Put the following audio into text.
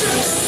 Rock,